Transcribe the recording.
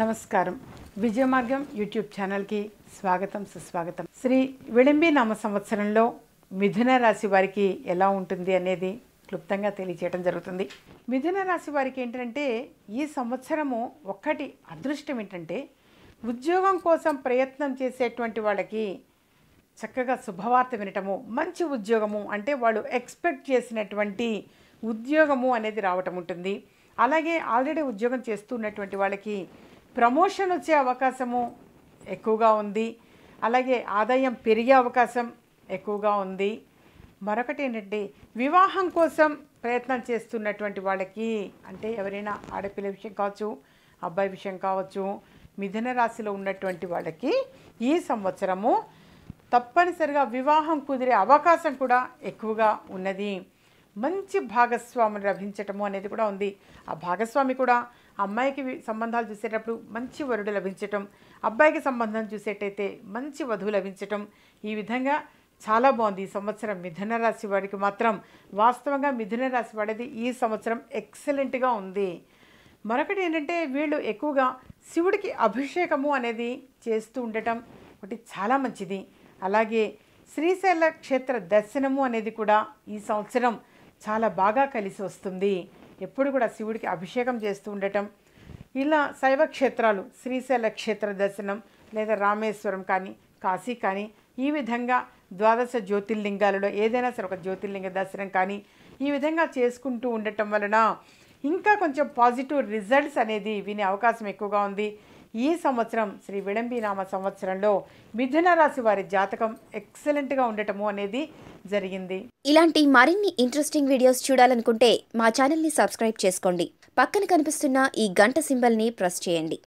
నమస్కారం. విజయమార్గం యూట్యూబ్ ఛానల్కి స్వాగతం సుస్వాగతం. శ్రీ విళంబి నామ సంవత్సరంలో మిథున రాశి వారికి ఎలా ఉంటుంది అనేది క్లుప్తంగా తెలియచేయడం జరుగుతుంది. మిథున రాశి వారికి ఏంటంటే ఈ సంవత్సరము ఒక్కటి అదృష్టం ఏంటంటే ఉద్యోగం కోసం ప్రయత్నం చేసేటువంటి వాళ్ళకి చక్కగా శుభవార్త వినటము మంచి ఉద్యోగము అంటే వాళ్ళు ఎక్స్పెక్ట్ చేసినటువంటి ఉద్యోగము అనేది రావటం ఉంటుంది. అలాగే ఆల్రెడీ ఉద్యోగం చేస్తున్నటువంటి వాళ్ళకి ప్రమోషన్ వచ్చే అవకాశము ఎక్కువగా ఉంది. అలాగే ఆదాయం పెరిగే అవకాశం ఎక్కువగా ఉంది. మరొకటి ఏంటంటే వివాహం కోసం ప్రయత్నం చేస్తున్నటువంటి వాళ్ళకి అంటే ఎవరైనా ఆడపిల్ల విషయం కావచ్చు అబ్బాయి విషయం కావచ్చు మిథున రాశిలో ఉన్నటువంటి వాళ్ళకి ఈ సంవత్సరము తప్పనిసరిగా వివాహం కుదిరే అవకాశం కూడా ఎక్కువగా ఉన్నది. మంచి భాగస్వాములు లభించటము అనేది కూడా ఉంది. ఆ భాగస్వామి కూడా అమ్మాయికి సంబంధాలు చూసేటప్పుడు మంచి వరుడు లభించటం అబ్బాయికి సంబంధం చూసేటైతే మంచి వధువు లభించటం ఈ విధంగా చాలా బాగుంది. ఈ సంవత్సరం మిథున రాశి వాడికి మాత్రం వాస్తవంగా మిథున రాశి వాడిది ఈ సంవత్సరం ఎక్సలెంట్గా ఉంది. మరొకటి ఏంటంటే వీళ్ళు ఎక్కువగా శివుడికి అభిషేకము అనేది చేస్తూ ఉండటం ఒకటి చాలా మంచిది. అలాగే శ్రీశైల క్షేత్ర దర్శనము అనేది కూడా ఈ సంవత్సరం చాలా బాగా కలిసి వస్తుంది. ఎప్పుడు కూడా శివుడికి అభిషేకం చేస్తూ ఉండటం. ఇలా శైవ క్షేత్రాలు శ్రీశైల క్షేత్ర దర్శనం లేదా రామేశ్వరం కానీ కాశీ కానీ ఈ విధంగా ద్వాదశ జ్యోతిర్లింగాలలో ఏదైనా సరే ఒక జ్యోతిర్లింగ దర్శనం కానీ ఈ విధంగా చేసుకుంటూ ఉండటం వలన ఇంకా కొంచెం పాజిటివ్ రిజల్ట్స్ అనేది వినే అవకాశం ఎక్కువగా ఉంది. ఈ సంవత్సరం శ్రీ విడంబినామ సంవత్సరంలో మిథున రాశి వారి జాతకం ఎక్సలెంట్గా ఉండటము అనేది జరిగింది. ఇలాంటి మరిన్ని ఇంట్రెస్టింగ్ వీడియోస్ చూడాలనుకుంటే మా ఛానల్ని సబ్స్క్రైబ్ చేసుకోండి. పక్కన కనిపిస్తున్న ఈ గంట సింబల్ని ప్రెస్ చేయండి.